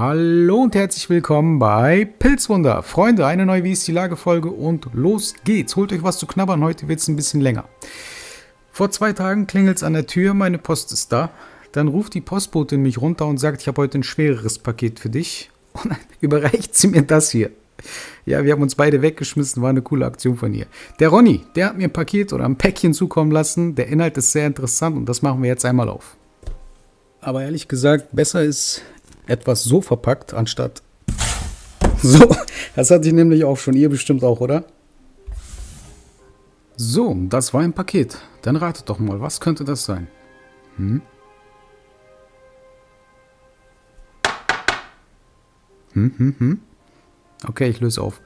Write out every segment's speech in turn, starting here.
Hallo und herzlich willkommen bei Pilzwunder. Freunde, eine neue Wie ist die Lage-Folge und los geht's. Holt euch was zu knabbern, heute wird's ein bisschen länger. Vor zwei Tagen klingelt's an der Tür, meine Post ist da. Dann ruft die Postbotin mich runter und sagt, ich habe heute ein schwereres Paket für dich. Und dann überreicht sie mir das hier. Ja, wir haben uns beide weggeschmissen, war eine coole Aktion von ihr. Der Ronny, der hat mir ein Paket oder ein Päckchen zukommen lassen. Der Inhalt ist sehr interessant und das machen wir jetzt einmal auf. Aber ehrlich gesagt, besser ist etwas so verpackt, anstatt so. Das hatte ich nämlich auch schon. Ihr bestimmt auch, oder? So, das war ein Paket. Dann ratet doch mal, was könnte das sein? Hm? Hm, hm, hm. Okay, ich löse auf.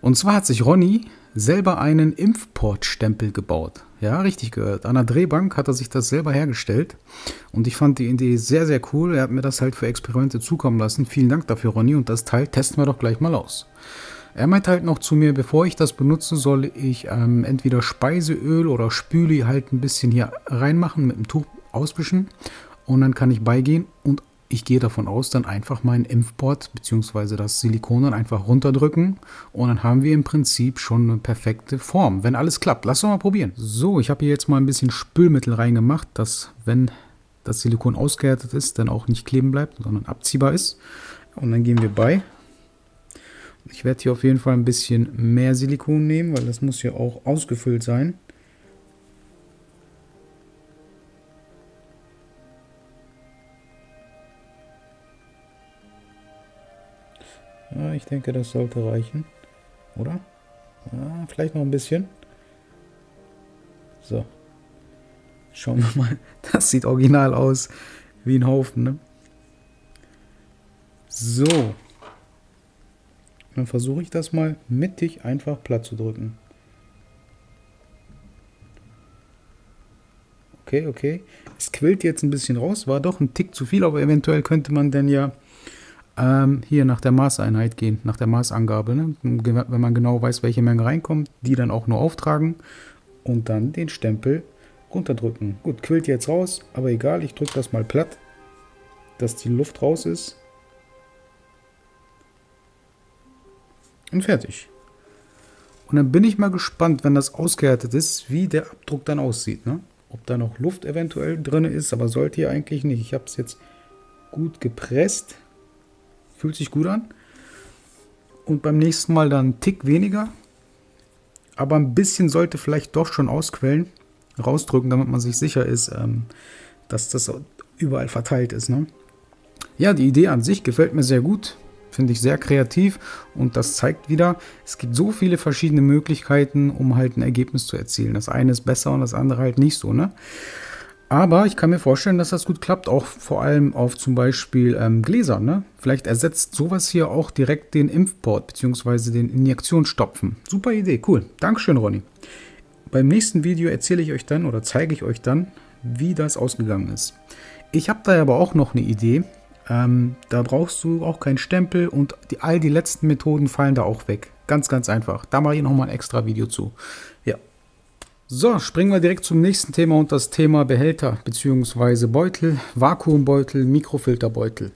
Und zwar hat sich Ronny selber einen Impfportstempel gebaut. Ja, richtig gehört. An der Drehbank hat er sich das selber hergestellt. Und ich fand die Idee sehr, sehr cool. Er hat mir das halt für Experimente zukommen lassen. Vielen Dank dafür, Ronny. Und das Teil testen wir doch gleich mal aus. Er meint halt noch zu mir, bevor ich das benutze, soll ich ähm, entweder Speiseöl oder Spüli halt ein bisschen hier reinmachen, mit dem Tuch auswischen. Und dann kann ich beigehen und ich gehe davon aus, dann einfach meinen Impfport bzw. das Silikon dann einfach runterdrücken und dann haben wir im Prinzip schon eine perfekte Form, wenn alles klappt. Lass doch mal probieren. So, ich habe hier jetzt mal ein bisschen Spülmittel reingemacht, dass wenn das Silikon ausgehärtet ist, dann auch nicht kleben bleibt, sondern abziehbar ist. Und dann gehen wir bei. Ich werde hier auf jeden Fall ein bisschen mehr Silikon nehmen, weil das muss ja auch ausgefüllt sein. Ja, ich denke, das sollte reichen. Oder? Ja, vielleicht noch ein bisschen. So. Schauen wir mal. Das sieht original aus. Wie ein Haufen, ne? So. Dann versuche ich das mal mittig einfach platt zu drücken. Okay, okay. Es quillt jetzt ein bisschen raus. War doch ein Tick zu viel, aber eventuell könnte man dann ja ähm, hier nach der Maßeinheit gehen, nach der Maßangabe. Ne? Wenn man genau weiß, welche Menge reinkommt, die dann auch nur auftragen und dann den Stempel runterdrücken. Gut, quillt jetzt raus, aber egal, ich drücke das mal platt, dass die Luft raus ist. Und fertig. Und dann bin ich mal gespannt, wenn das ausgehärtet ist, wie der Abdruck dann aussieht. Ne? Ob da noch Luft eventuell drin ist, aber sollte hier eigentlich nicht. Ich habe es jetzt gut gepresst. Fühlt sich gut an. Und beim nächsten Mal dann einen Tick weniger. Aber ein bisschen sollte vielleicht doch schon ausquellen. Rausdrücken, damit man sich sicher ist, ähm, dass das überall verteilt ist. Ne? Ja, die Idee an sich gefällt mir sehr gut. Finde ich sehr kreativ und das zeigt wieder, es gibt so viele verschiedene Möglichkeiten, um halt ein Ergebnis zu erzielen. Das eine ist besser und das andere halt nicht so. Ne? Aber ich kann mir vorstellen, dass das gut klappt, auch vor allem auf zum Beispiel ähm, Gläsern. Ne? Vielleicht ersetzt sowas hier auch direkt den Impfport bzw. den Injektionsstopfen. Super Idee, cool. Dankeschön, Ronny. Beim nächsten Video erzähle ich euch dann oder zeige ich euch dann, wie das ausgegangen ist. Ich habe da aber auch noch eine Idee. Ähm, da brauchst du auch keinen Stempel und die, all die letzten Methoden fallen da auch weg. Ganz, ganz einfach. Da mache ich nochmal ein extra Video zu. Ja, so, springen wir direkt zum nächsten Thema und das Thema Behälter bzw. Beutel, Vakuumbeutel, Mikrofilterbeutel.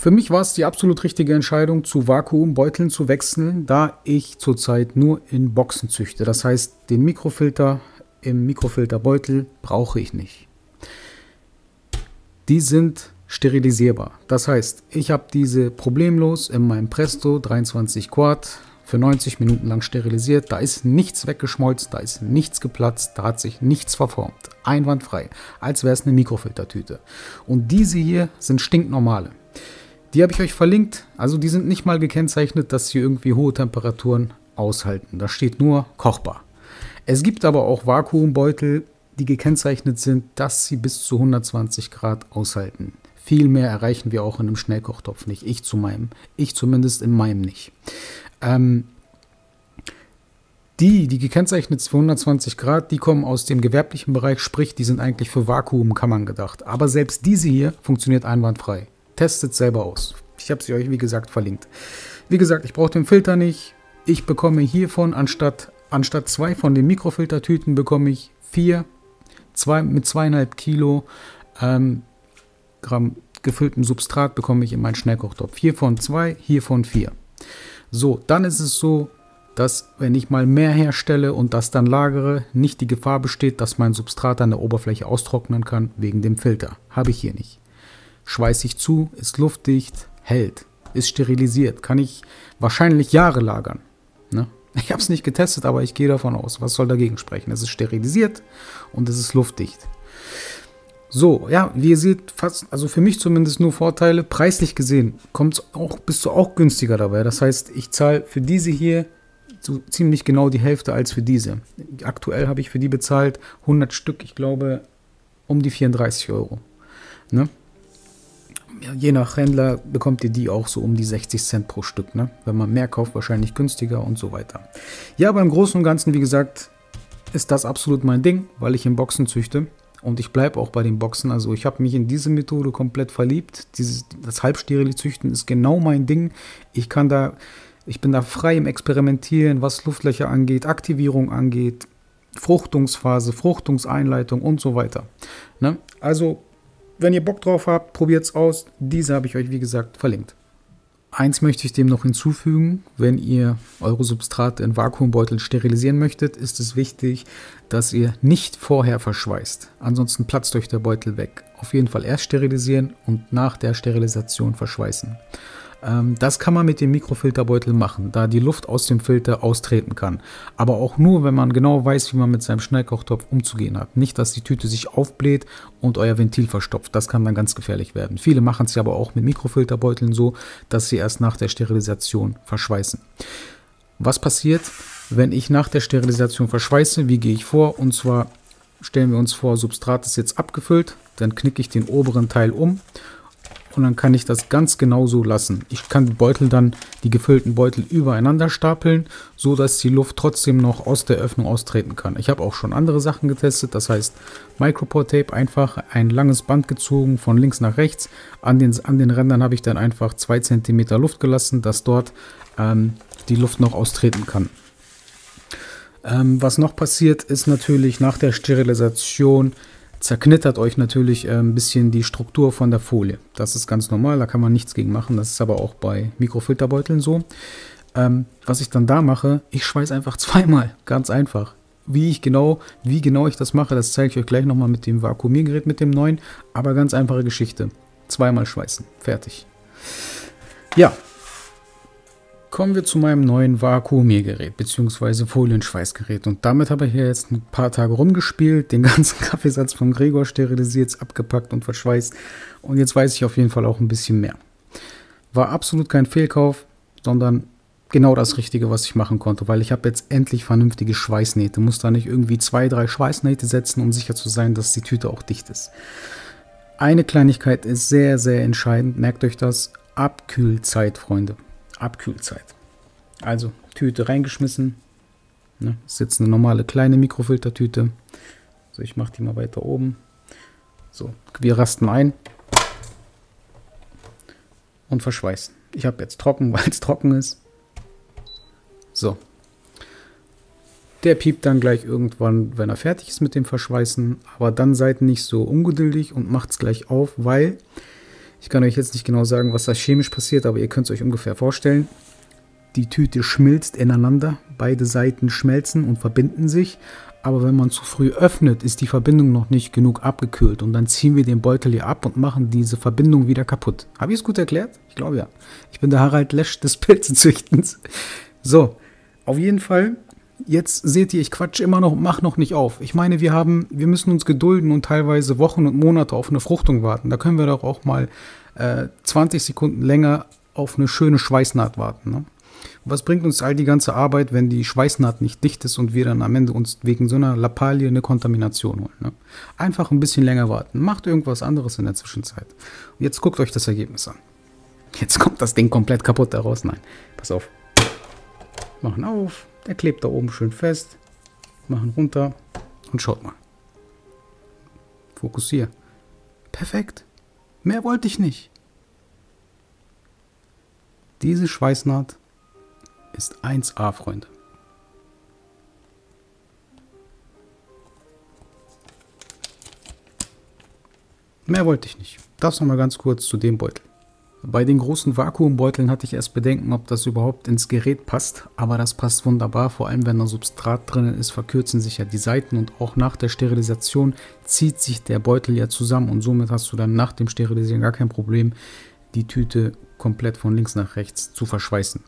Für mich war es die absolut richtige Entscheidung, zu Vakuumbeuteln zu wechseln, da ich zurzeit nur in Boxen züchte. Das heißt, den Mikrofilter im Mikrofilterbeutel brauche ich nicht. Die sind sterilisierbar. Das heißt, ich habe diese problemlos in meinem Presto 23 Quad für 90 Minuten lang sterilisiert. Da ist nichts weggeschmolzen, da ist nichts geplatzt, da hat sich nichts verformt. Einwandfrei, als wäre es eine Mikrofiltertüte. Und diese hier sind stinknormale. Die habe ich euch verlinkt. Also die sind nicht mal gekennzeichnet, dass sie irgendwie hohe Temperaturen aushalten. Da steht nur kochbar. Es gibt aber auch Vakuumbeutel, die gekennzeichnet sind, dass sie bis zu 120 Grad aushalten. Viel mehr erreichen wir auch in einem Schnellkochtopf nicht. Ich zu meinem. Ich zumindest in meinem nicht. Ähm, die, die gekennzeichnet sind für 120 Grad, die kommen aus dem gewerblichen Bereich, sprich, die sind eigentlich für Vakuumkammern gedacht. Aber selbst diese hier funktioniert einwandfrei. Testet selber aus. Ich habe sie euch, wie gesagt, verlinkt. Wie gesagt, ich brauche den Filter nicht. Ich bekomme hiervon anstatt, anstatt zwei von den Mikrofiltertüten bekomme ich vier zwei, mit zweieinhalb Kilo ähm, Gramm gefülltem Substrat bekomme ich in meinen Schnellkochtopf. Hier von zwei, hier von vier. So, dann ist es so, dass wenn ich mal mehr herstelle und das dann lagere, nicht die Gefahr besteht, dass mein Substrat an der Oberfläche austrocknen kann wegen dem Filter. Habe ich hier nicht. Schweiße ich zu, ist luftdicht, hält, ist sterilisiert, kann ich wahrscheinlich Jahre lagern. Ne? Ich habe es nicht getestet, aber ich gehe davon aus. Was soll dagegen sprechen? Es ist sterilisiert und es ist luftdicht. So, ja, wie ihr seht, fast, also für mich zumindest nur Vorteile. Preislich gesehen kommt auch, bist du auch günstiger dabei. Das heißt, ich zahle für diese hier so ziemlich genau die Hälfte als für diese. Aktuell habe ich für die bezahlt 100 Stück, ich glaube um die 34 Euro. Ne? Je nach Händler bekommt ihr die auch so um die 60 Cent pro Stück. Ne? Wenn man mehr kauft, wahrscheinlich günstiger und so weiter. Ja, beim Großen und Ganzen, wie gesagt, ist das absolut mein Ding, weil ich in Boxen züchte. Und ich bleibe auch bei den Boxen. Also ich habe mich in diese Methode komplett verliebt. Dieses, das halbsterile Züchten ist genau mein Ding. Ich kann da ich bin da frei im Experimentieren, was Luftlöcher angeht, Aktivierung angeht, Fruchtungsphase, Fruchtungseinleitung und so weiter. Ne? Also, wenn ihr Bock drauf habt, probiert es aus. Diese habe ich euch, wie gesagt, verlinkt. Eins möchte ich dem noch hinzufügen, wenn ihr eure Substrate in Vakuumbeuteln sterilisieren möchtet, ist es wichtig, dass ihr nicht vorher verschweißt. Ansonsten platzt euch der Beutel weg. Auf jeden Fall erst sterilisieren und nach der Sterilisation verschweißen. Ähm, das kann man mit dem Mikrofilterbeutel machen, da die Luft aus dem Filter austreten kann. Aber auch nur, wenn man genau weiß, wie man mit seinem Schnellkochtopf umzugehen hat. Nicht, dass die Tüte sich aufbläht und euer Ventil verstopft. Das kann dann ganz gefährlich werden. Viele machen es ja aber auch mit Mikrofilterbeuteln so, dass sie erst nach der Sterilisation verschweißen. Was passiert, wenn ich nach der Sterilisation verschweiße? Wie gehe ich vor? Und zwar stellen wir uns vor, Substrat ist jetzt abgefüllt. Dann knicke ich den oberen Teil um und dann kann ich das ganz genau so lassen. Ich kann die Beutel dann, die gefüllten Beutel übereinander stapeln, so dass die Luft trotzdem noch aus der Öffnung austreten kann. Ich habe auch schon andere Sachen getestet, das heißt Micropore Tape einfach ein langes Band gezogen von links nach rechts. An den, an den Rändern habe ich dann einfach 2 cm Luft gelassen, dass dort ähm, die Luft noch austreten kann. Ähm, was noch passiert ist natürlich nach der Sterilisation zerknittert euch natürlich äh, ein bisschen die Struktur von der Folie. Das ist ganz normal, da kann man nichts gegen machen. Das ist aber auch bei Mikrofilterbeuteln so. Ähm, was ich dann da mache, ich schweiß einfach zweimal, ganz einfach. Wie ich genau, wie genau ich das mache, das zeige ich euch gleich nochmal mit dem Vakuumiergerät, mit dem neuen. Aber ganz einfache Geschichte. Zweimal schweißen, fertig. Ja, Kommen wir zu meinem neuen Vakuumiergerät bzw. Folienschweißgerät. Und damit habe ich hier jetzt ein paar Tage rumgespielt, den ganzen Kaffeesatz von Gregor sterilisiert, abgepackt und verschweißt. Und jetzt weiß ich auf jeden Fall auch ein bisschen mehr. War absolut kein Fehlkauf, sondern genau das Richtige, was ich machen konnte, weil ich habe jetzt endlich vernünftige Schweißnähte. Muss da nicht irgendwie zwei, drei Schweißnähte setzen, um sicher zu sein, dass die Tüte auch dicht ist. Eine Kleinigkeit ist sehr, sehr entscheidend. Merkt euch das. Abkühlzeit, Freunde. Abkühlzeit. Also Tüte reingeschmissen. Ne, ist jetzt eine normale kleine Mikrofiltertüte. So, ich mache die mal weiter oben. So, wir rasten ein und verschweißen. Ich habe jetzt trocken, weil es trocken ist. So. Der piept dann gleich irgendwann, wenn er fertig ist mit dem Verschweißen. Aber dann seid nicht so ungeduldig und macht es gleich auf, weil ich kann euch jetzt nicht genau sagen, was da chemisch passiert, aber ihr könnt es euch ungefähr vorstellen. Die Tüte schmilzt ineinander, beide Seiten schmelzen und verbinden sich. Aber wenn man zu früh öffnet, ist die Verbindung noch nicht genug abgekühlt. Und dann ziehen wir den Beutel hier ab und machen diese Verbindung wieder kaputt. Habe ich es gut erklärt? Ich glaube ja. Ich bin der Harald Lesch des Pilzezüchtens. So, auf jeden Fall. Jetzt seht ihr, ich quatsch immer noch mach noch nicht auf. Ich meine, wir haben, wir müssen uns gedulden und teilweise Wochen und Monate auf eine Fruchtung warten. Da können wir doch auch mal äh, 20 Sekunden länger auf eine schöne Schweißnaht warten. Ne? Was bringt uns all die ganze Arbeit, wenn die Schweißnaht nicht dicht ist und wir dann am Ende uns wegen so einer Lappalie eine Kontamination holen? Ne? Einfach ein bisschen länger warten. Macht irgendwas anderes in der Zwischenzeit. Und jetzt guckt euch das Ergebnis an. Jetzt kommt das Ding komplett kaputt daraus. Nein, pass auf. Machen auf. Der klebt da oben schön fest. Machen runter. Und schaut mal. Fokussier. Perfekt. Mehr wollte ich nicht. Diese Schweißnaht ist 1A, Freunde. Mehr wollte ich nicht. Das nochmal ganz kurz zu dem Beutel. Bei den großen Vakuumbeuteln hatte ich erst Bedenken, ob das überhaupt ins Gerät passt, aber das passt wunderbar, vor allem wenn da Substrat drin ist, verkürzen sich ja die Seiten und auch nach der Sterilisation zieht sich der Beutel ja zusammen und somit hast du dann nach dem Sterilisieren gar kein Problem, die Tüte komplett von links nach rechts zu verschweißen.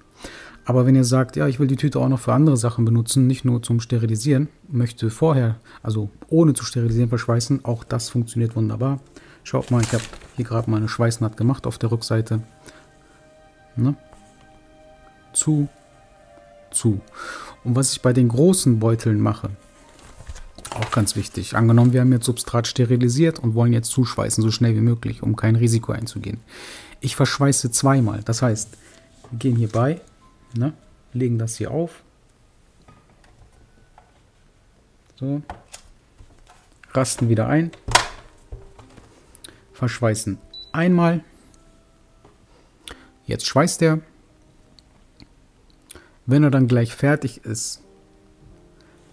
Aber wenn ihr sagt, ja, ich will die Tüte auch noch für andere Sachen benutzen, nicht nur zum Sterilisieren, möchte vorher, also ohne zu sterilisieren, verschweißen, auch das funktioniert wunderbar. Schaut mal, ich habe hier gerade mal eine Schweißnaht gemacht auf der Rückseite. Ne? Zu, zu. Und was ich bei den großen Beuteln mache, auch ganz wichtig. Angenommen, wir haben jetzt Substrat sterilisiert und wollen jetzt zuschweißen, so schnell wie möglich, um kein Risiko einzugehen. Ich verschweiße zweimal. Das heißt, wir gehen hier bei, ne, legen das hier auf. So. Rasten wieder ein verschweißen einmal. Jetzt schweißt er. Wenn er dann gleich fertig ist,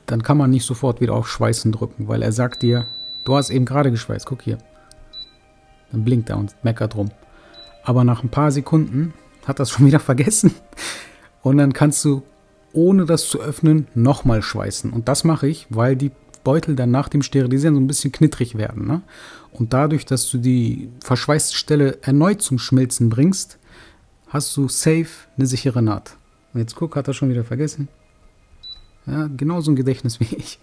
dann kann man nicht sofort wieder auf Schweißen drücken, weil er sagt dir, du hast eben gerade geschweißt, guck hier. Dann blinkt er und meckert rum. Aber nach ein paar Sekunden hat das schon wieder vergessen. Und dann kannst du, ohne das zu öffnen, nochmal schweißen. Und das mache ich, weil die Beutel dann nach dem Sterilisieren so ein bisschen knittrig werden. Ne? Und dadurch, dass du die verschweißte Stelle erneut zum Schmelzen bringst, hast du safe eine sichere Naht. Und jetzt guck, hat er schon wieder vergessen. Ja, genauso ein Gedächtnis wie ich.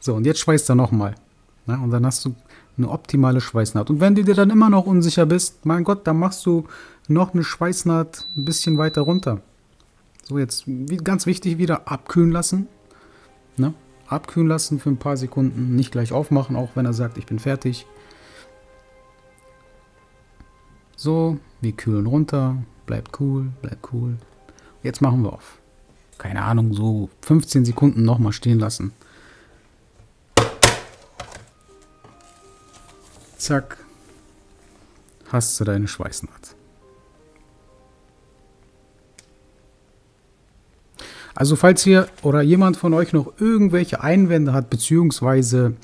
So, und jetzt schweißt er nochmal. Ja, und dann hast du eine optimale Schweißnaht. Und wenn du dir dann immer noch unsicher bist, mein Gott, dann machst du noch eine Schweißnaht ein bisschen weiter runter. So, jetzt ganz wichtig wieder abkühlen lassen. Ne? Abkühlen lassen für ein paar Sekunden, nicht gleich aufmachen, auch wenn er sagt, ich bin fertig. So, wir kühlen runter, bleibt cool, bleibt cool. Jetzt machen wir auf. Keine Ahnung, so 15 Sekunden nochmal stehen lassen. Zack, hast du deine Schweißnaht. Also falls ihr oder jemand von euch noch irgendwelche Einwände hat, beziehungsweise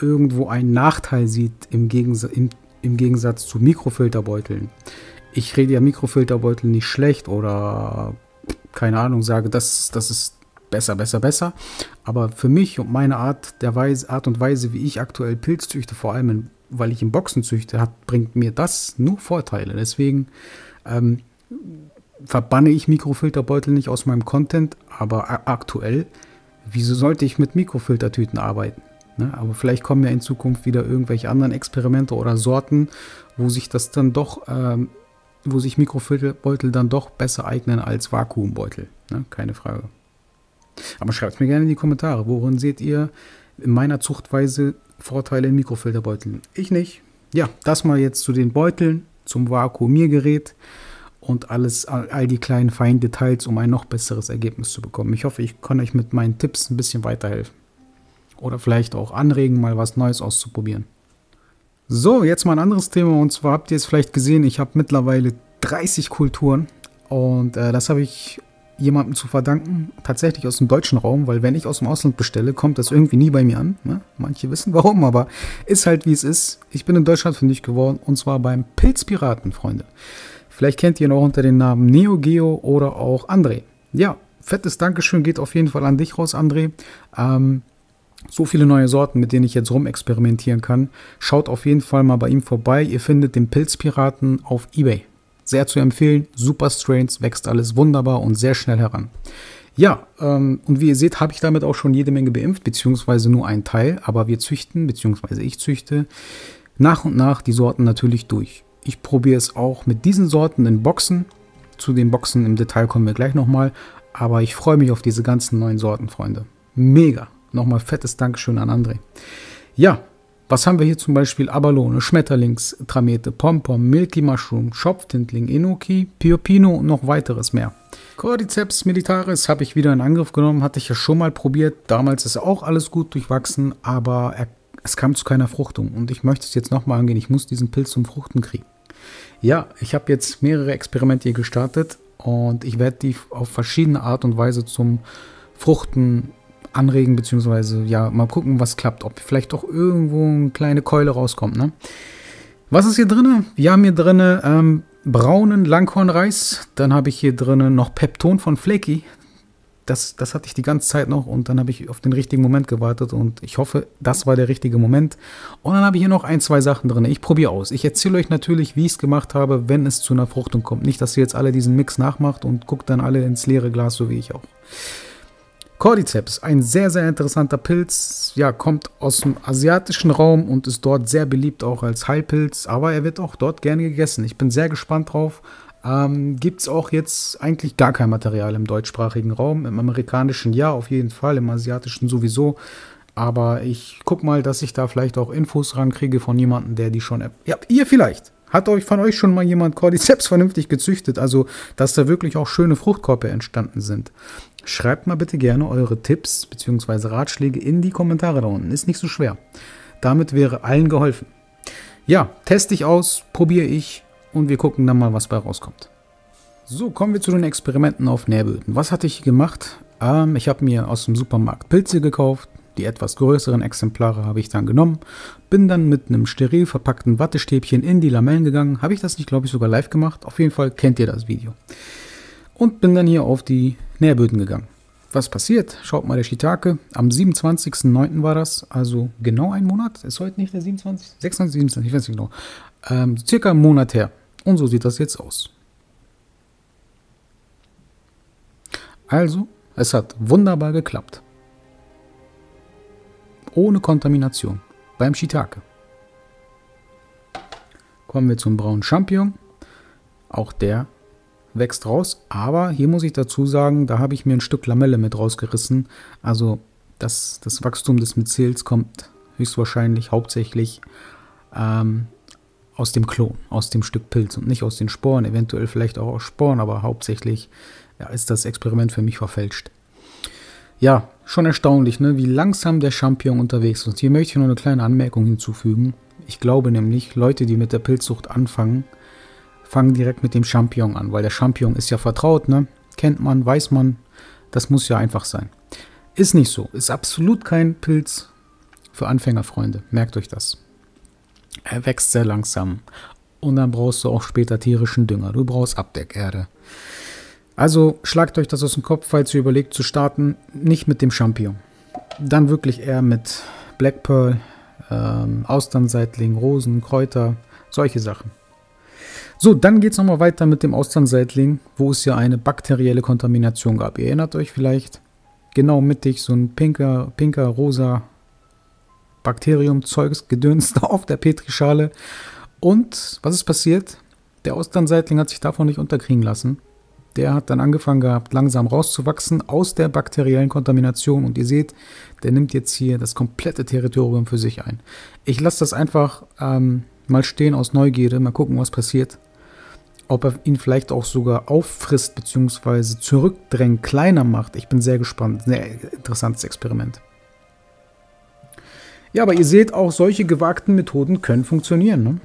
irgendwo einen Nachteil sieht im, Gegens im, im Gegensatz zu Mikrofilterbeuteln. Ich rede ja Mikrofilterbeutel nicht schlecht oder keine Ahnung, sage, das, das ist besser, besser, besser. Aber für mich und meine Art, der Weise, Art und Weise, wie ich aktuell Pilz züchte, vor allem in, weil ich im Boxen züchte, hat, bringt mir das nur Vorteile. Deswegen ähm, verbanne ich Mikrofilterbeutel nicht aus meinem Content, aber aktuell, wieso sollte ich mit Mikrofiltertüten arbeiten? Ne? Aber vielleicht kommen ja in Zukunft wieder irgendwelche anderen Experimente oder Sorten, wo sich das dann doch, ähm, wo sich Mikrofilterbeutel dann doch besser eignen als Vakuumbeutel. Ne? Keine Frage. Aber schreibt mir gerne in die Kommentare, worin seht ihr in meiner Zuchtweise Vorteile in Mikrofilterbeuteln? Ich nicht. Ja, das mal jetzt zu den Beuteln, zum Vakuumiergerät und alles, all die kleinen feinen Details, um ein noch besseres Ergebnis zu bekommen. Ich hoffe, ich kann euch mit meinen Tipps ein bisschen weiterhelfen. Oder vielleicht auch anregen, mal was Neues auszuprobieren. So, jetzt mal ein anderes Thema. Und zwar habt ihr es vielleicht gesehen, ich habe mittlerweile 30 Kulturen. Und äh, das habe ich jemandem zu verdanken, tatsächlich aus dem deutschen Raum, weil wenn ich aus dem Ausland bestelle, kommt das irgendwie nie bei mir an. Ne? Manche wissen warum, aber ist halt wie es ist. Ich bin in Deutschland fündig geworden und zwar beim Pilzpiraten, Freunde. Vielleicht kennt ihr ihn auch unter den Namen Neo Geo oder auch André. Ja, fettes Dankeschön geht auf jeden Fall an dich raus, André. Ähm, so viele neue Sorten, mit denen ich jetzt rumexperimentieren kann. Schaut auf jeden Fall mal bei ihm vorbei. Ihr findet den Pilzpiraten auf Ebay. Sehr zu empfehlen. Super Strains, wächst alles wunderbar und sehr schnell heran. Ja, ähm, und wie ihr seht, habe ich damit auch schon jede Menge beimpft, beziehungsweise nur einen Teil. Aber wir züchten, beziehungsweise ich züchte nach und nach die Sorten natürlich durch. Ich probiere es auch mit diesen Sorten in Boxen. Zu den Boxen im Detail kommen wir gleich nochmal. Aber ich freue mich auf diese ganzen neuen Sorten, Freunde. Mega. Nochmal fettes Dankeschön an André. Ja, was haben wir hier zum Beispiel? Abalone, Schmetterlingstramete, Pompom, Milky Mushroom, Schopftintling, Enoki, Piopino und noch weiteres mehr. Cordyceps militaris habe ich wieder in Angriff genommen, hatte ich ja schon mal probiert. Damals ist auch alles gut durchwachsen, aber er es kam zu keiner Fruchtung und ich möchte es jetzt nochmal angehen. Ich muss diesen Pilz zum Fruchten kriegen. Ja, ich habe jetzt mehrere Experimente hier gestartet und ich werde die auf verschiedene Art und Weise zum Fruchten anregen, beziehungsweise ja, mal gucken, was klappt. Ob vielleicht doch irgendwo eine kleine Keule rauskommt, ne? Was ist hier drin? Wir haben hier drin ähm, braunen Langkornreis. Dann habe ich hier drin noch Pepton von Flaky das, das hatte ich die ganze Zeit noch und dann habe ich auf den richtigen Moment gewartet und ich hoffe, das war der richtige Moment. Und dann habe ich hier noch ein, zwei Sachen drin. Ich probiere aus. Ich erzähle euch natürlich, wie ich es gemacht habe, wenn es zu einer Fruchtung kommt. Nicht, dass ihr jetzt alle diesen Mix nachmacht und guckt dann alle ins leere Glas, so wie ich auch. Cordyceps, ein sehr, sehr interessanter Pilz. Ja, kommt aus dem asiatischen Raum und ist dort sehr beliebt auch als Heilpilz, aber er wird auch dort gerne gegessen. Ich bin sehr gespannt drauf. Ähm, Gibt es auch jetzt eigentlich gar kein Material im deutschsprachigen Raum. Im amerikanischen ja, auf jeden Fall, im asiatischen sowieso. Aber ich guck mal, dass ich da vielleicht auch Infos rankriege von jemandem, der die schon. Ja, ihr vielleicht. Hat euch von euch schon mal jemand Cordyceps vernünftig gezüchtet? Also, dass da wirklich auch schöne Fruchtkorbe entstanden sind. Schreibt mal bitte gerne eure Tipps bzw. Ratschläge in die Kommentare da unten. Ist nicht so schwer. Damit wäre allen geholfen. Ja, teste ich aus, probiere ich und wir gucken dann mal, was bei rauskommt. So, kommen wir zu den Experimenten auf Nährböden. Was hatte ich gemacht? Ähm, ich habe mir aus dem Supermarkt Pilze gekauft. Die etwas größeren Exemplare habe ich dann genommen. Bin dann mit einem steril verpackten Wattestäbchen in die Lamellen gegangen. Habe ich das nicht, glaube ich, sogar live gemacht? Auf jeden Fall kennt ihr das Video. Und bin dann hier auf die Nährböden gegangen. Was passiert? Schaut mal der Shiitake. Am 27.09. war das, also genau ein Monat. Ist heute nicht der 27. 26, 27, ich weiß nicht genau. Ähm, circa einen Monat her. Und so sieht das jetzt aus. Also, es hat wunderbar geklappt. Ohne Kontamination. Beim Shiitake. Kommen wir zum braunen Champignon. Auch der wächst raus. Aber hier muss ich dazu sagen, da habe ich mir ein Stück Lamelle mit rausgerissen. Also das, das Wachstum des Myzels kommt höchstwahrscheinlich hauptsächlich ähm, aus dem Klon, aus dem Stück Pilz und nicht aus den Sporen, eventuell vielleicht auch aus Sporen, aber hauptsächlich ja, ist das Experiment für mich verfälscht. Ja, schon erstaunlich, ne, wie langsam der Champion unterwegs ist. Hier möchte ich noch eine kleine Anmerkung hinzufügen. Ich glaube nämlich, Leute, die mit der Pilzsucht anfangen, fangen direkt mit dem Champion an, weil der Champion ist ja vertraut, ne? Kennt man, weiß man, das muss ja einfach sein. Ist nicht so, ist absolut kein Pilz für Anfängerfreunde, merkt euch das. Er wächst sehr langsam. Und dann brauchst du auch später tierischen Dünger. Du brauchst Abdeckerde. Also schlagt euch das aus dem Kopf, falls ihr überlegt zu starten. Nicht mit dem Champignon. Dann wirklich eher mit Black Pearl, ähm, Austernseitling, Rosen, Kräuter, solche Sachen. So, dann geht es nochmal weiter mit dem Austernseitling, wo es ja eine bakterielle Kontamination gab. Ihr erinnert euch vielleicht, genau mittig so ein pinker, pinker, rosa Bakterium-Zeugs gedönst auf der Petrischale. Und was ist passiert? Der Austernseitling hat sich davon nicht unterkriegen lassen. Der hat dann angefangen gehabt, langsam rauszuwachsen aus der bakteriellen Kontamination. Und ihr seht, der nimmt jetzt hier das komplette Territorium für sich ein. Ich lasse das einfach ähm, mal stehen aus Neugierde, mal gucken, was passiert. Ob er ihn vielleicht auch sogar auffrisst bzw. zurückdrängt, kleiner macht. Ich bin sehr gespannt. Sehr interessantes Experiment. Ja, aber ihr seht, auch solche gewagten Methoden können funktionieren. Ne?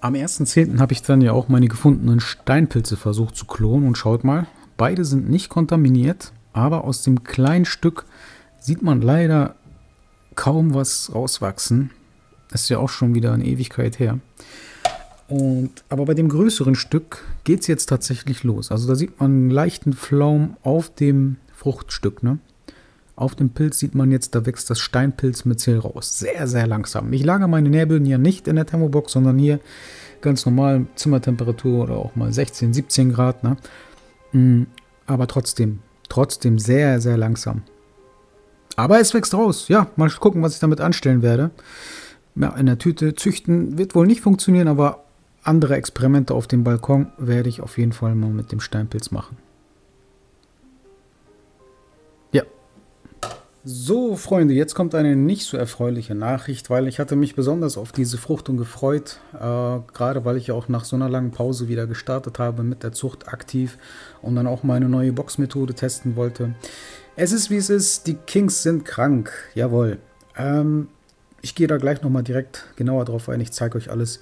Am 1.10. habe ich dann ja auch meine gefundenen Steinpilze versucht zu klonen und schaut mal, beide sind nicht kontaminiert, aber aus dem kleinen Stück sieht man leider kaum was rauswachsen. Das ist ja auch schon wieder eine Ewigkeit her. Und, aber bei dem größeren Stück geht es jetzt tatsächlich los. Also da sieht man einen leichten Flaum auf dem Fruchtstück. Ne? Auf dem Pilz sieht man jetzt, da wächst das Steinpilzmyzel raus. Sehr, sehr langsam. Ich lagere meine Nährböden hier nicht in der Thermobox, sondern hier ganz normal Zimmertemperatur oder auch mal 16, 17 Grad. Ne? Mm, aber trotzdem, trotzdem sehr, sehr langsam. Aber es wächst raus. Ja, mal gucken, was ich damit anstellen werde. Ja, in der Tüte züchten wird wohl nicht funktionieren, aber andere Experimente auf dem Balkon werde ich auf jeden Fall mal mit dem Steinpilz machen. So, Freunde, jetzt kommt eine nicht so erfreuliche Nachricht, weil ich hatte mich besonders auf diese Fruchtung gefreut, äh, gerade weil ich ja auch nach so einer langen Pause wieder gestartet habe mit der Zucht aktiv und dann auch meine neue Boxmethode testen wollte. Es ist wie es ist, die Kings sind krank, jawohl. Ähm, ich gehe da gleich nochmal direkt genauer drauf ein, ich zeige euch alles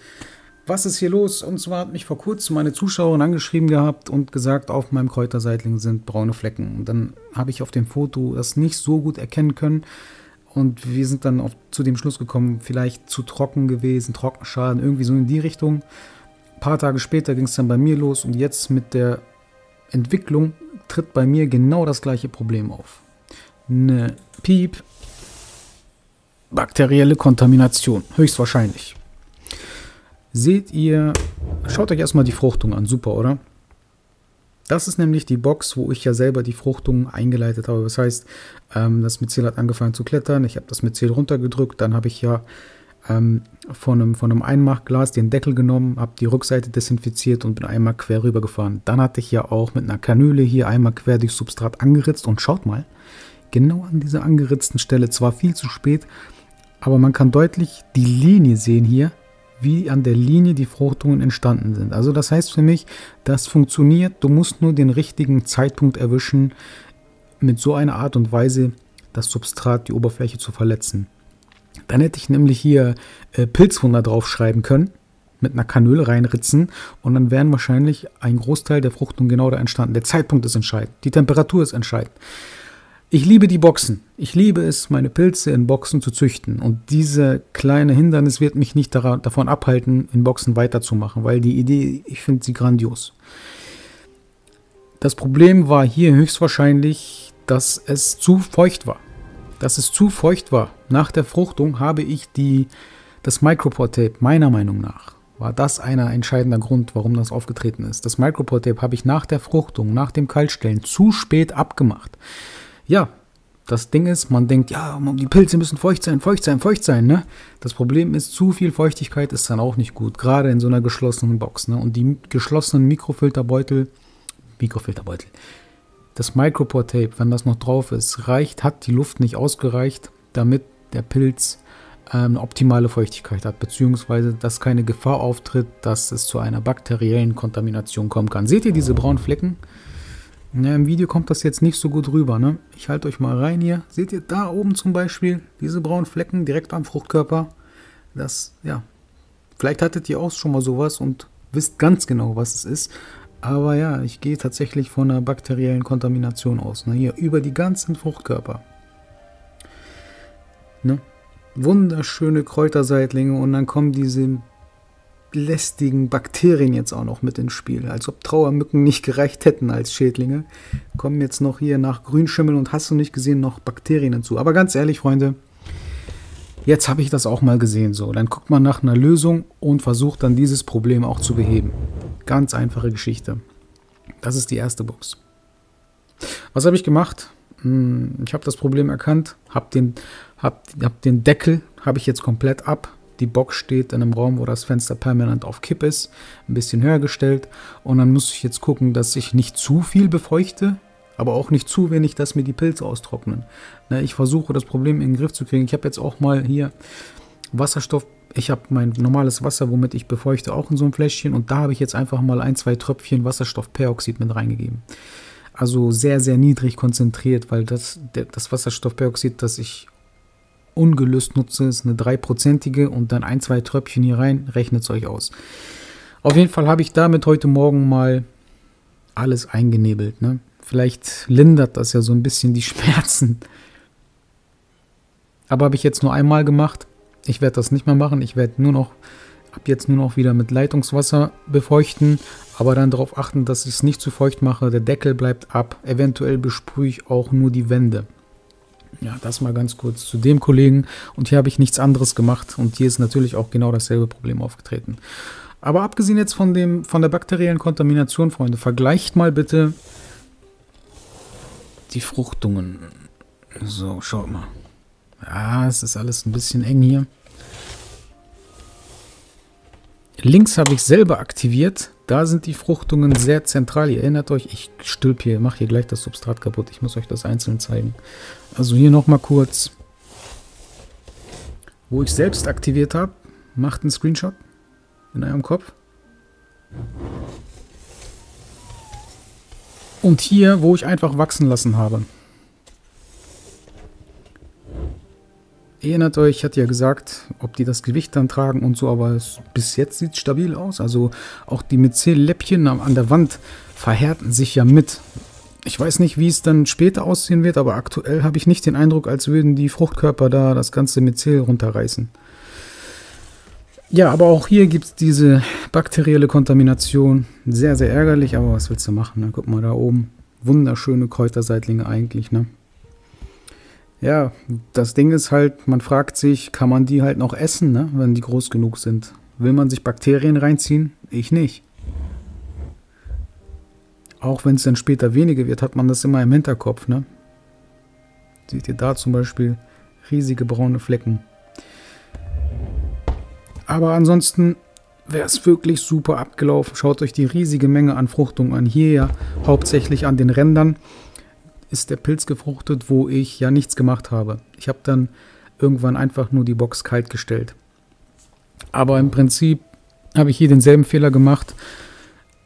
was ist hier los? Und zwar hat mich vor kurzem meine Zuschauerin angeschrieben gehabt und gesagt, auf meinem Kräuterseitling sind braune Flecken. Und dann habe ich auf dem Foto das nicht so gut erkennen können. Und wir sind dann auf, zu dem Schluss gekommen, vielleicht zu trocken gewesen, Trockenschaden, irgendwie so in die Richtung. Ein paar Tage später ging es dann bei mir los und jetzt mit der Entwicklung tritt bei mir genau das gleiche Problem auf. Eine Piep, bakterielle Kontamination, höchstwahrscheinlich. Seht ihr, schaut euch erstmal die Fruchtung an, super, oder? Das ist nämlich die Box, wo ich ja selber die Fruchtung eingeleitet habe. Das heißt, ähm, das Myzel hat angefangen zu klettern, ich habe das Myzel runtergedrückt, dann habe ich ja ähm, von, einem, von einem Einmachglas den Deckel genommen, habe die Rückseite desinfiziert und bin einmal quer rüber gefahren. Dann hatte ich ja auch mit einer Kanüle hier einmal quer durchs Substrat angeritzt und schaut mal, genau an dieser angeritzten Stelle, zwar viel zu spät, aber man kann deutlich die Linie sehen hier, wie an der Linie die Fruchtungen entstanden sind. Also das heißt für mich, das funktioniert. Du musst nur den richtigen Zeitpunkt erwischen, mit so einer Art und Weise das Substrat, die Oberfläche zu verletzen. Dann hätte ich nämlich hier äh, Pilzwunder draufschreiben können, mit einer Kanüle reinritzen und dann wären wahrscheinlich ein Großteil der Fruchtung genau da entstanden. Der Zeitpunkt ist entscheidend, die Temperatur ist entscheidend. Ich liebe die Boxen. Ich liebe es, meine Pilze in Boxen zu züchten. Und diese kleine Hindernis wird mich nicht davon abhalten, in Boxen weiterzumachen, weil die Idee, ich finde sie grandios. Das Problem war hier höchstwahrscheinlich, dass es zu feucht war. Dass es zu feucht war. Nach der Fruchtung habe ich die, das Micropore-Tape, meiner Meinung nach, war das einer entscheidender Grund, warum das aufgetreten ist. Das Micropore-Tape habe ich nach der Fruchtung, nach dem Kaltstellen zu spät abgemacht. Ja, das Ding ist, man denkt, ja, die Pilze müssen feucht sein, feucht sein, feucht sein, ne? Das Problem ist, zu viel Feuchtigkeit ist dann auch nicht gut, gerade in so einer geschlossenen Box, ne? Und die geschlossenen Mikrofilterbeutel, Mikrofilterbeutel, das Micropore-Tape, wenn das noch drauf ist, reicht, hat die Luft nicht ausgereicht, damit der Pilz ähm, eine optimale Feuchtigkeit hat, beziehungsweise dass keine Gefahr auftritt, dass es zu einer bakteriellen Kontamination kommen kann. Seht ihr diese braunen Flecken? Ja, Im Video kommt das jetzt nicht so gut rüber. Ne? Ich halte euch mal rein hier. Seht ihr da oben zum Beispiel diese braunen Flecken direkt am Fruchtkörper? Das, ja, vielleicht hattet ihr auch schon mal sowas und wisst ganz genau, was es ist. Aber ja, ich gehe tatsächlich von einer bakteriellen Kontamination aus. Ne? Hier über die ganzen Fruchtkörper. Ne? Wunderschöne Kräuterseitlinge und dann kommen diese lästigen Bakterien jetzt auch noch mit ins Spiel. Als ob Trauermücken nicht gereicht hätten als Schädlinge. Kommen jetzt noch hier nach Grünschimmel und hast du nicht gesehen noch Bakterien hinzu. Aber ganz ehrlich, Freunde, jetzt habe ich das auch mal gesehen. So, dann guckt man nach einer Lösung und versucht dann dieses Problem auch zu beheben. Ganz einfache Geschichte. Das ist die erste Box. Was habe ich gemacht? Hm, ich habe das Problem erkannt, habe den, hab, hab den Deckel habe ich jetzt komplett ab, die Box steht in einem Raum, wo das Fenster permanent auf Kipp ist, ein bisschen höher gestellt. Und dann muss ich jetzt gucken, dass ich nicht zu viel befeuchte, aber auch nicht zu wenig, dass mir die Pilze austrocknen. Ne, ich versuche das Problem in den Griff zu kriegen. Ich habe jetzt auch mal hier Wasserstoff. Ich habe mein normales Wasser, womit ich befeuchte, auch in so einem Fläschchen. Und da habe ich jetzt einfach mal ein, zwei Tröpfchen Wasserstoffperoxid mit reingegeben. Also sehr, sehr niedrig konzentriert, weil das, das Wasserstoffperoxid, das ich ungelöst nutze, ist eine dreiprozentige und dann ein, zwei Tröpfchen hier rein, rechnet es euch aus. Auf jeden Fall habe ich damit heute Morgen mal alles eingenebelt. Ne? Vielleicht lindert das ja so ein bisschen die Schmerzen. Aber habe ich jetzt nur einmal gemacht. Ich werde das nicht mehr machen. Ich werde nur noch, ab jetzt nur noch wieder mit Leitungswasser befeuchten. Aber dann darauf achten, dass ich es nicht zu feucht mache. Der Deckel bleibt ab. Eventuell besprühe ich auch nur die Wände. Ja, das mal ganz kurz zu dem Kollegen. Und hier habe ich nichts anderes gemacht. Und hier ist natürlich auch genau dasselbe Problem aufgetreten. Aber abgesehen jetzt von, dem, von der bakteriellen Kontamination, Freunde, vergleicht mal bitte die Fruchtungen. So, schaut mal. Ja, es ist alles ein bisschen eng hier. Links habe ich selber aktiviert. Da sind die Fruchtungen sehr zentral. Ihr erinnert euch, ich stülp hier, mache hier gleich das Substrat kaputt. Ich muss euch das einzeln zeigen. Also hier nochmal kurz, wo ich selbst aktiviert habe. Macht einen Screenshot in eurem Kopf. Und hier, wo ich einfach wachsen lassen habe. Erinnert euch, ich hatte ja gesagt, ob die das Gewicht dann tragen und so, aber es, bis jetzt sieht es stabil aus. Also auch die Myzel-Läppchen an der Wand verhärten sich ja mit. Ich weiß nicht, wie es dann später aussehen wird, aber aktuell habe ich nicht den Eindruck, als würden die Fruchtkörper da das ganze Myzel runterreißen. Ja, aber auch hier gibt es diese bakterielle Kontamination. Sehr, sehr ärgerlich, aber was willst du machen? Ne? Guck mal da oben. Wunderschöne Kräuterseitlinge eigentlich, ne? Ja, das Ding ist halt, man fragt sich, kann man die halt noch essen, ne? wenn die groß genug sind? Will man sich Bakterien reinziehen? Ich nicht. Auch wenn es dann später weniger wird, hat man das immer im Hinterkopf, ne? Seht ihr da zum Beispiel riesige braune Flecken. Aber ansonsten wäre es wirklich super abgelaufen. Schaut euch die riesige Menge an Fruchtung an. Hier ja hauptsächlich an den Rändern ist der Pilz gefruchtet, wo ich ja nichts gemacht habe. Ich habe dann irgendwann einfach nur die Box kalt gestellt. Aber im Prinzip habe ich hier denselben Fehler gemacht.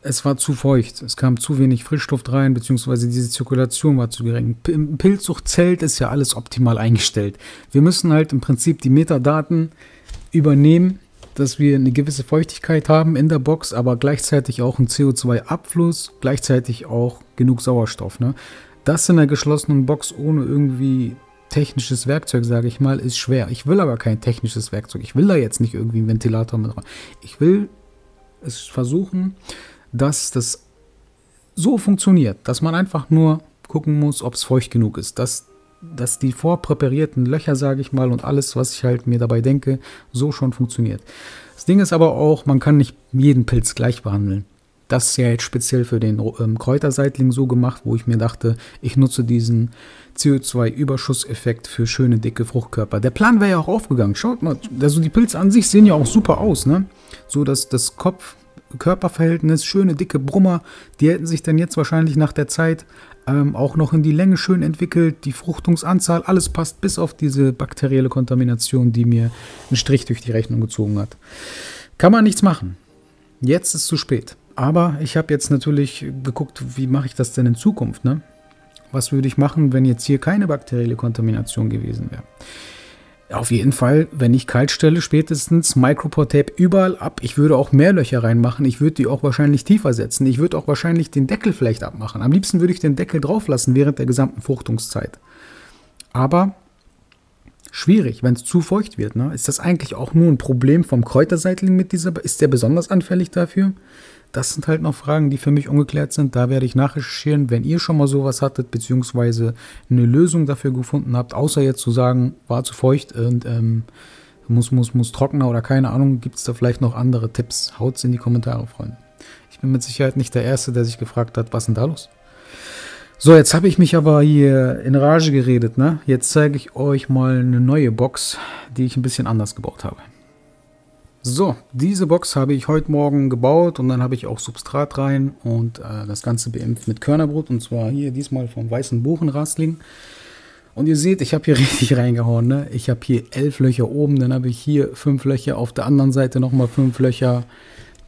Es war zu feucht. Es kam zu wenig Frischluft rein, beziehungsweise diese Zirkulation war zu gering. Im Pilzsuchtzelt ist ja alles optimal eingestellt. Wir müssen halt im Prinzip die Metadaten übernehmen, dass wir eine gewisse Feuchtigkeit haben in der Box, aber gleichzeitig auch einen CO2-Abfluss, gleichzeitig auch genug Sauerstoff. Ne? Das in einer geschlossenen Box ohne irgendwie technisches Werkzeug, sage ich mal, ist schwer. Ich will aber kein technisches Werkzeug. Ich will da jetzt nicht irgendwie einen Ventilator mit rein. Ich will es versuchen, dass das so funktioniert, dass man einfach nur gucken muss, ob es feucht genug ist, dass dass die vorpräparierten Löcher, sage ich mal, und alles, was ich halt mir dabei denke, so schon funktioniert. Das Ding ist aber auch, man kann nicht jeden Pilz gleich behandeln. Das ist ja jetzt speziell für den ähm, Kräuterseitling so gemacht, wo ich mir dachte, ich nutze diesen CO2-Überschusseffekt für schöne, dicke Fruchtkörper. Der Plan wäre ja auch aufgegangen. Schaut mal, also die Pilze an sich sehen ja auch super aus, ne? So, dass das Kopf-Körperverhältnis, schöne, dicke Brummer, die hätten sich dann jetzt wahrscheinlich nach der Zeit ähm, auch noch in die Länge schön entwickelt, die Fruchtungsanzahl, alles passt bis auf diese bakterielle Kontamination, die mir einen Strich durch die Rechnung gezogen hat. Kann man nichts machen. Jetzt ist zu spät. Aber ich habe jetzt natürlich geguckt, wie mache ich das denn in Zukunft, ne? Was würde ich machen, wenn jetzt hier keine bakterielle Kontamination gewesen wäre? Auf jeden Fall, wenn ich kalt stelle, spätestens Micropore-Tape überall ab. Ich würde auch mehr Löcher reinmachen. Ich würde die auch wahrscheinlich tiefer setzen. Ich würde auch wahrscheinlich den Deckel vielleicht abmachen. Am liebsten würde ich den Deckel drauf lassen während der gesamten Fruchtungszeit. Aber schwierig, wenn es zu feucht wird. Ne? Ist das eigentlich auch nur ein Problem vom Kräuterseitling mit dieser? Ist der besonders anfällig dafür? Das sind halt noch Fragen, die für mich ungeklärt sind. Da werde ich nachrecherchieren, wenn ihr schon mal sowas hattet, beziehungsweise eine Lösung dafür gefunden habt, außer jetzt zu sagen, war zu feucht und ähm, muss, muss, muss trockener oder keine Ahnung, gibt es da vielleicht noch andere Tipps? Haut's in die Kommentare, Freunde. Ich bin mit Sicherheit nicht der Erste, der sich gefragt hat, was ist denn da los? So, jetzt habe ich mich aber hier in Rage geredet, ne? Jetzt zeige ich euch mal eine neue Box, die ich ein bisschen anders gebaut habe. So, diese Box habe ich heute Morgen gebaut und dann habe ich auch Substrat rein und äh, das Ganze beimpft mit Körnerbrot und zwar hier diesmal vom weißen Buchenrastling. Und ihr seht, ich habe hier richtig reingehauen. Ne? Ich habe hier elf Löcher oben, dann habe ich hier fünf Löcher, auf der anderen Seite nochmal fünf Löcher.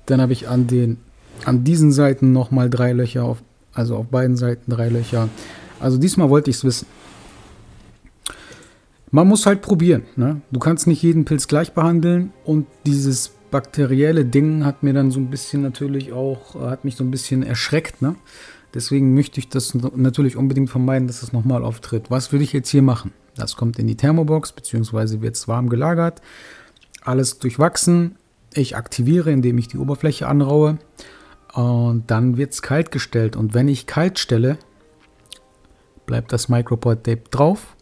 Dann habe ich an, den, an diesen Seiten nochmal drei Löcher, auf, also auf beiden Seiten drei Löcher. Also diesmal wollte ich es wissen. Man muss halt probieren. Ne? Du kannst nicht jeden Pilz gleich behandeln und dieses bakterielle Ding hat mir dann so ein bisschen natürlich auch, äh, hat mich so ein bisschen erschreckt. Ne? Deswegen möchte ich das natürlich unbedingt vermeiden, dass das nochmal auftritt. Was würde ich jetzt hier machen? Das kommt in die Thermobox, beziehungsweise wird es warm gelagert. Alles durchwachsen. Ich aktiviere, indem ich die Oberfläche anraue. Und dann wird es kalt gestellt. Und wenn ich kalt stelle, bleibt das Microport Tape drauf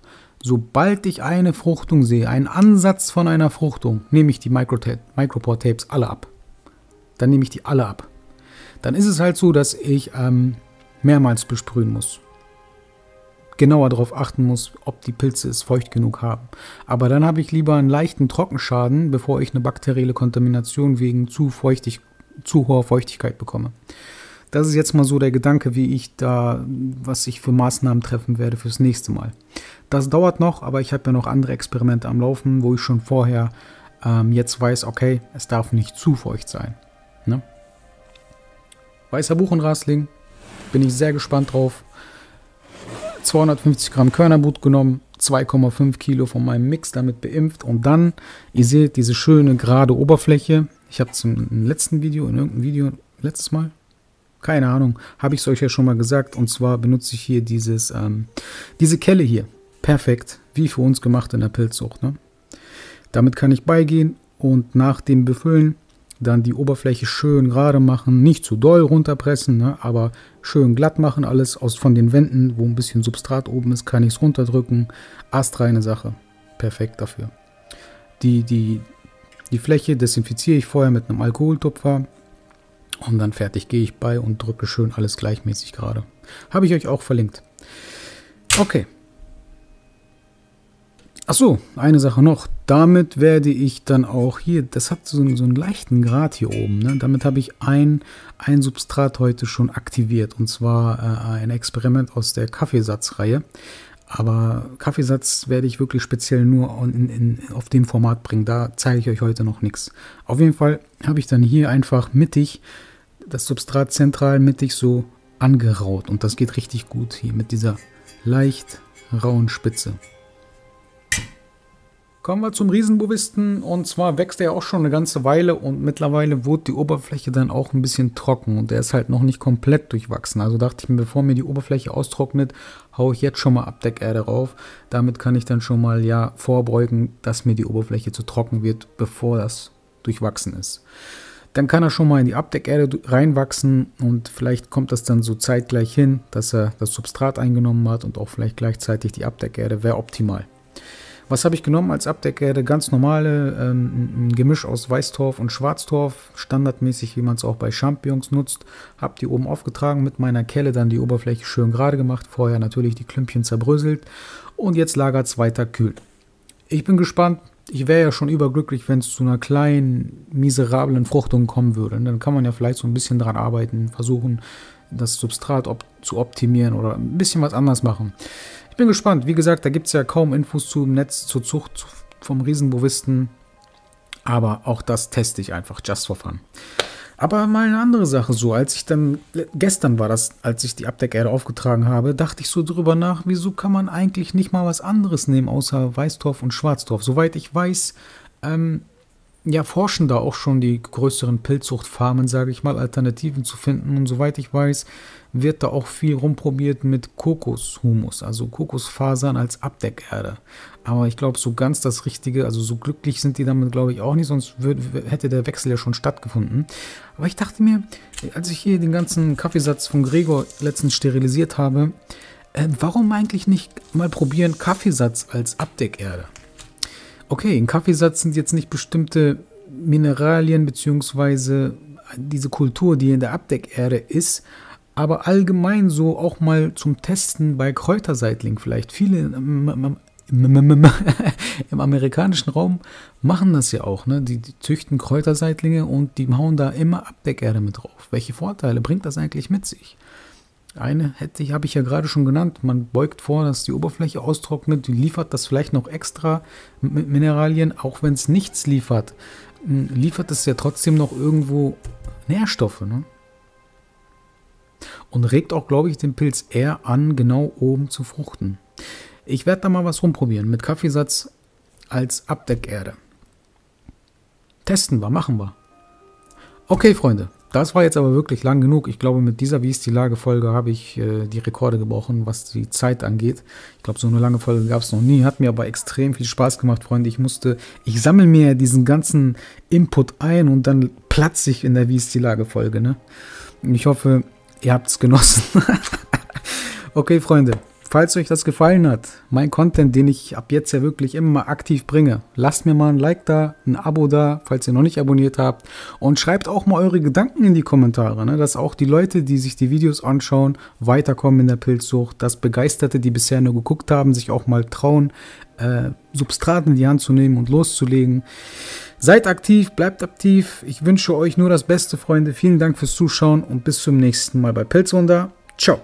Sobald ich eine Fruchtung sehe, einen Ansatz von einer Fruchtung, nehme ich die Micropore Tapes alle ab. Dann nehme ich die alle ab. Dann ist es halt so, dass ich ähm, mehrmals besprühen muss. Genauer darauf achten muss, ob die Pilze es feucht genug haben. Aber dann habe ich lieber einen leichten Trockenschaden, bevor ich eine bakterielle Kontamination wegen zu, feuchtig, zu hoher Feuchtigkeit bekomme. Das ist jetzt mal so der Gedanke, wie ich da, was ich für Maßnahmen treffen werde fürs nächste Mal. Das dauert noch, aber ich habe ja noch andere Experimente am Laufen, wo ich schon vorher ähm, jetzt weiß, okay, es darf nicht zu feucht sein. Ne? Weißer Buchenrasling, bin ich sehr gespannt drauf. 250 Gramm Körnerbrut genommen, 2,5 Kilo von meinem Mix damit beimpft und dann, ihr seht diese schöne gerade Oberfläche. Ich habe es im letzten Video, in irgendeinem Video, letztes Mal, Keine Ahnung, habe ich es euch ja schon mal gesagt. Und zwar benutze ich hier dieses, ähm, diese Kelle hier. Perfekt, wie für uns gemacht in der Pilzsucht. Ne? Damit kann ich beigehen und nach dem Befüllen dann die Oberfläche schön gerade machen, nicht zu doll runterpressen, ne, aber schön glatt machen alles. Aus von den Wänden, wo ein bisschen Substrat oben ist, kann ich es runterdrücken. Astreine Sache. Perfekt dafür. Die, die, die Fläche desinfiziere ich vorher mit einem Alkoholtupfer und dann fertig gehe ich bei und drücke schön alles gleichmäßig gerade. Habe ich euch auch verlinkt. Okay. Achso, eine Sache noch. Damit werde ich dann auch hier, das hat so, so einen leichten Grad hier oben. Ne? Damit habe ich ein, ein Substrat heute schon aktiviert. Und zwar äh, ein Experiment aus der Kaffeesatzreihe. Aber Kaffeesatz werde ich wirklich speziell nur in, in, auf dem Format bringen. Da zeige ich euch heute noch nichts. Auf jeden Fall habe ich dann hier einfach mittig das Substrat zentral mittig so angeraut. Und das geht richtig gut hier mit dieser leicht rauen Spitze. Kommen wir zum Riesenbovisten und zwar wächst er auch schon eine ganze Weile und mittlerweile wurde die Oberfläche dann auch ein bisschen trocken und der ist halt noch nicht komplett durchwachsen. Also dachte ich mir, bevor mir die Oberfläche austrocknet, haue ich jetzt schon mal Abdeckerde rauf. Damit kann ich dann schon mal ja vorbeugen, dass mir die Oberfläche zu trocken wird, bevor das durchwachsen ist. Dann kann er schon mal in die Abdeckerde reinwachsen und vielleicht kommt das dann so zeitgleich hin, dass er das Substrat eingenommen hat und auch vielleicht gleichzeitig die Abdeckerde wäre optimal. Was habe ich genommen als Abdeckerde? Ganz normale, ähm, ein Gemisch aus Weißtorf und Schwarztorf, standardmäßig, wie man es auch bei Champignons nutzt. Habe die oben aufgetragen, mit meiner Kelle dann die Oberfläche schön gerade gemacht, vorher natürlich die Klümpchen zerbröselt und jetzt lagert es weiter kühl. Ich bin gespannt. Ich wäre ja schon überglücklich, wenn es zu einer kleinen, miserablen Fruchtung kommen würde. Dann kann man ja vielleicht so ein bisschen dran arbeiten, versuchen, das Substrat op zu optimieren oder ein bisschen was anders machen. Ich bin gespannt. Wie gesagt, da gibt es ja kaum Infos zu im Netz zur Zucht vom Riesenbovisten. Aber auch das teste ich einfach, just for fun. Aber mal eine andere Sache so, als ich dann, gestern war das, als ich die Abdeckerde aufgetragen habe, dachte ich so drüber nach, wieso kann man eigentlich nicht mal was anderes nehmen, außer Weißtorf und Schwarztorf. Soweit ich weiß, ähm, ja, forschen da auch schon die größeren Pilzzuchtfarmen, sage ich mal, Alternativen zu finden. Und soweit ich weiß, wird da auch viel rumprobiert mit Kokoshumus, also Kokosfasern als Abdeckerde. Aber ich glaube, so ganz das Richtige, also so glücklich sind die damit, glaube ich, auch nicht, sonst würd, hätte der Wechsel ja schon stattgefunden. Aber ich dachte mir, als ich hier den ganzen Kaffeesatz von Gregor letztens sterilisiert habe, äh, warum eigentlich nicht mal probieren Kaffeesatz als Abdeckerde? Okay, in Kaffeesatz sind jetzt nicht bestimmte Mineralien bzw. diese Kultur, die in der Abdeckerde ist, aber allgemein so auch mal zum Testen bei Kräuterseitling vielleicht. Viele im, im amerikanischen Raum machen das ja auch. Ne? Die, die, züchten Kräuterseitlinge und die hauen da immer Abdeckerde mit drauf. Welche Vorteile bringt das eigentlich mit sich? Eine hätte ich, habe ich ja gerade schon genannt. Man beugt vor, dass die Oberfläche austrocknet, liefert das vielleicht noch extra Mineralien, auch wenn es nichts liefert, hm, liefert es ja trotzdem noch irgendwo Nährstoffe. Ne? Und regt auch, glaube ich, den Pilz eher an, genau oben zu fruchten. Ich werde da mal was rumprobieren mit Kaffeesatz als Abdeckerde. Testen wir, machen wir. Okay, Freunde, das war jetzt aber wirklich lang genug. Ich glaube, mit dieser Wie ist die Lage-Folge habe ich äh, die Rekorde gebrochen, was die Zeit angeht. Ich glaube, so eine lange Folge gab es noch nie. Hat mir aber extrem viel Spaß gemacht, Freunde. Ich musste, ich sammle mir diesen ganzen Input ein und dann platze ich in der Wie ist die Lage-Folge. Ne? ich hoffe, ihr habt es genossen. okay, Freunde. Falls euch das gefallen hat, mein Content, den ich ab jetzt ja wirklich immer aktiv bringe, lasst mir mal ein Like da, ein Abo da, falls ihr noch nicht abonniert habt. Und schreibt auch mal eure Gedanken in die Kommentare, ne? dass auch die Leute, die sich die Videos anschauen, weiterkommen in der Pilzsucht. Dass Begeisterte, die bisher nur geguckt haben, sich auch mal trauen, äh, Substrat in die Hand zu nehmen und loszulegen. Seid aktiv, bleibt aktiv. Ich wünsche euch nur das Beste, Freunde. Vielen Dank fürs Zuschauen und bis zum nächsten Mal bei Pilzwunder. Ciao.